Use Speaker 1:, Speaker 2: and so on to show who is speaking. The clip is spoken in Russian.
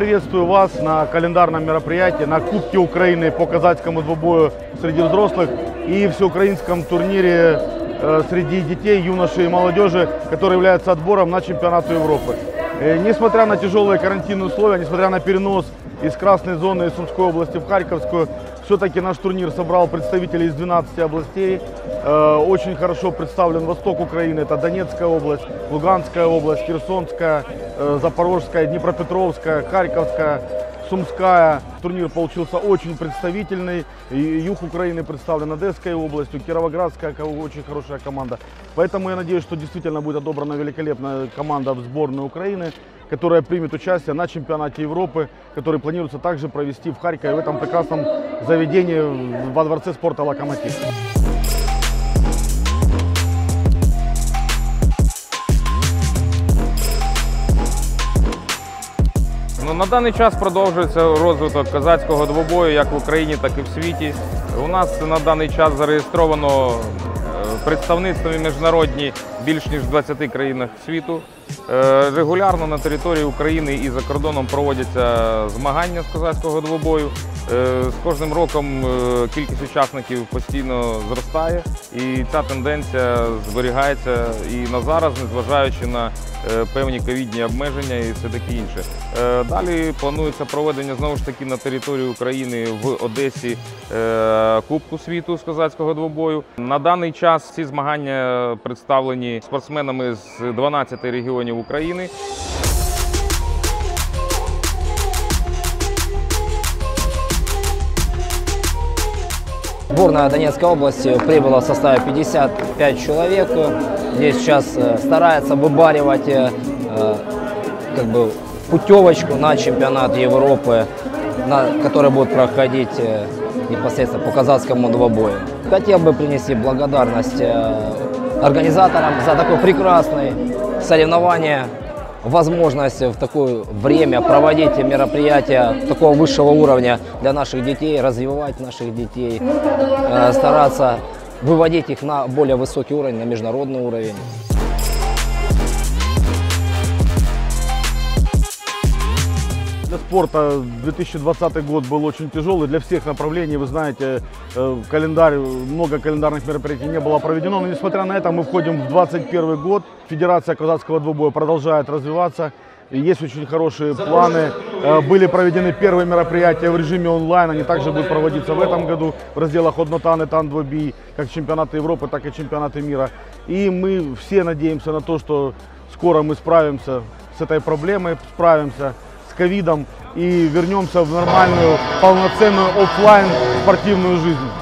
Speaker 1: приветствую вас на календарном мероприятии, на Кубке Украины по казацкому двубою среди взрослых и всеукраинском турнире э, среди детей, юношей и молодежи, который является отбором на чемпионат Европы. Э, Несмотря на тяжелые карантинные условия, несмотря на перенос из красной зоны из Сумской области в Харьковскую, все-таки наш турнир собрал представителей из 12 областей. Э, Очень хорошо представлен восток Украины. Это Донецкая область, Луганская область, Херсонская, э, Запорожская, Днепропетровская, Харьковская, Сумская. Турнир получился очень представительный. Юг Украины представлен Одесской областью, Кировоградская очень хорошая команда. Поэтому я надеюсь, что действительно будет отобрана великолепная команда в сборной Украины, которая примет участие на чемпионате Европы, который планируется также провести в Харькове в этом прекрасном заведении во дворце спорта «Локомотив».
Speaker 2: на даний час продовжується розвиток козацького двобою як в Україні, так і в світі. У нас на даний час зареєстровано е, міжнародні більш ніж в 20 країнах світу. Е, Регулярно на території України і за кордоном проводяться змагання з козацького двобою. Е, З кожним роком е, кількість учасників постійно зростає, і ця тенденція зберігається і на зараз, незважаючи на певні ковідні обмеження і все таке інше. Далі планується проведення знову ж таки на території України в Одесі Кубку світу з козацького двобою. На даний час ці змагання представлені спортсменами з 12 регіонів України.
Speaker 3: Сборная Донецкой области прибыла в составе 55 человек. Здесь сейчас э, старается выбаривать э, э, как бы путевочку на чемпионат Европы, на, который будет проходить э, непосредственно по казахскому двобою. Хотел бы принести благодарность э, организаторам за такое прекрасное соревнование, возможность в такое время проводить мероприятия такого высшего уровня для наших детей, развивать наших детей, э, стараться выводить их на более высокий уровень, на международный уровень.
Speaker 1: Спорта 2020 год был очень тяжелый для всех направлений. Вы знаете, э, календарь, много календарных мероприятий не было проведено. Но несмотря на это, мы входим в 2021 год. Федерация казахского двубоя продолжает развиваться. Есть очень хорошие планы. Э, Были проведены первые мероприятия в режиме онлайн. Они также будут проводиться в этом году в разделах Однотан и Тан-2 как чемпионаты Европы, так и чемпионаты мира. И мы все надеемся на то, что скоро мы справимся с этой проблемой, справимся ковидом и вернемся в нормальную, полноценную оффлайн спортивную жизнь.